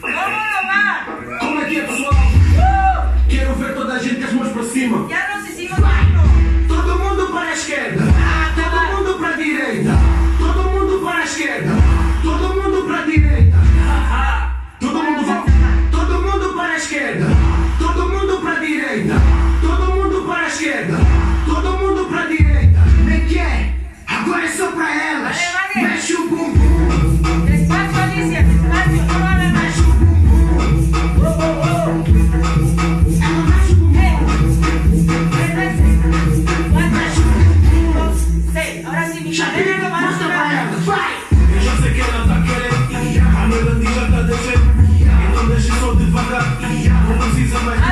Vamos lá! Como é que é, pessoal? Quero ver toda a gente com as mãos para cima. somebody.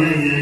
yeah, yeah.